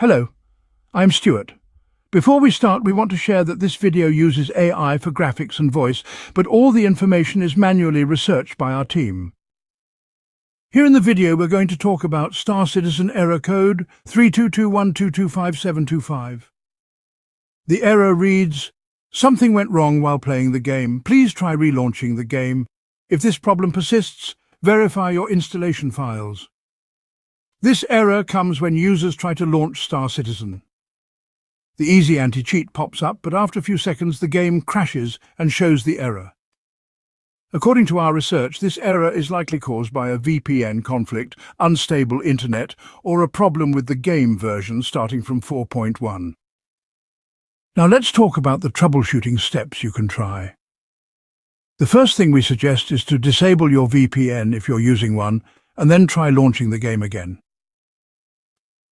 Hello, I'm Stuart. Before we start, we want to share that this video uses AI for graphics and voice, but all the information is manually researched by our team. Here in the video, we're going to talk about Star Citizen error code 32212255725. The error reads, Something went wrong while playing the game. Please try relaunching the game. If this problem persists, verify your installation files. This error comes when users try to launch Star Citizen. The easy anti-cheat pops up, but after a few seconds the game crashes and shows the error. According to our research, this error is likely caused by a VPN conflict, unstable internet, or a problem with the game version starting from 4.1. Now let's talk about the troubleshooting steps you can try. The first thing we suggest is to disable your VPN if you're using one, and then try launching the game again.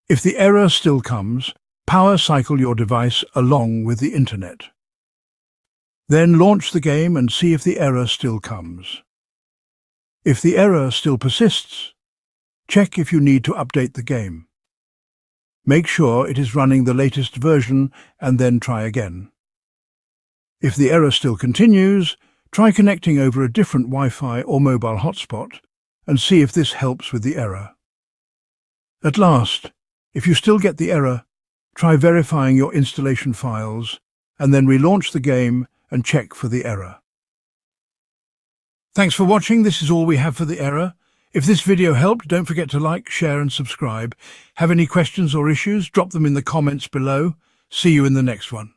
If the error still comes, power cycle your device along with the internet. Then launch the game and see if the error still comes. If the error still persists, check if you need to update the game. Make sure it is running the latest version and then try again. If the error still continues, try connecting over a different Wi-Fi or mobile hotspot and see if this helps with the error. At last, if you still get the error, try verifying your installation files and then relaunch the game and check for the error. Thanks for watching. This is all we have for the error. If this video helped, don't forget to like, share and subscribe. Have any questions or issues? Drop them in the comments below. See you in the next one.